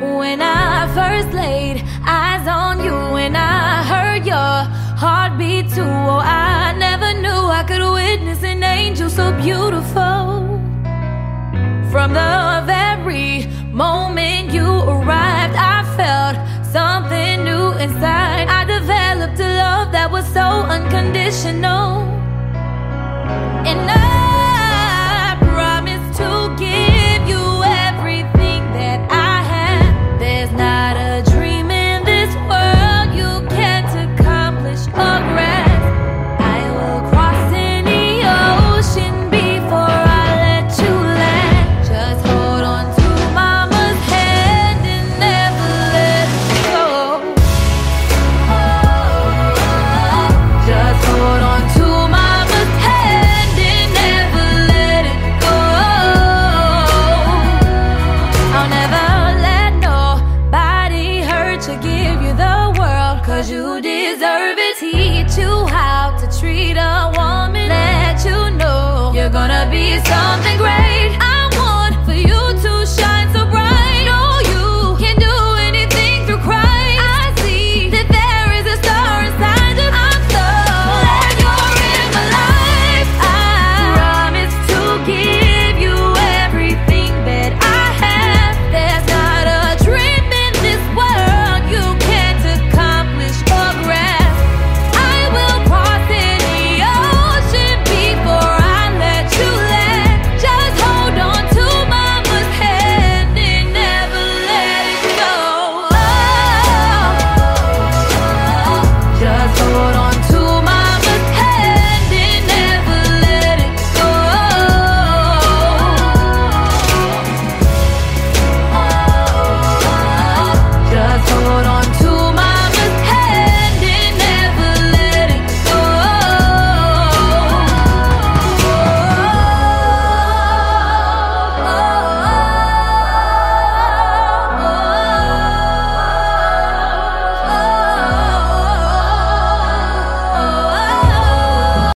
when I first laid eyes on you, when I heard your heartbeat too. Oh, I never knew I could witness an angel so beautiful. From the very moment you arrived, I felt something new inside. I developed a love that was so unconditional. Cause you deserve it. Teach you how to treat a woman Let you know You're gonna be great